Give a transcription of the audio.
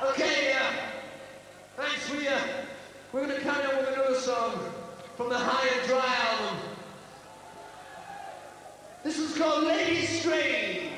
Okay, uh, thanks. We, uh, we're gonna carry on with another song from the High and Dry album. This is called Lady Strange.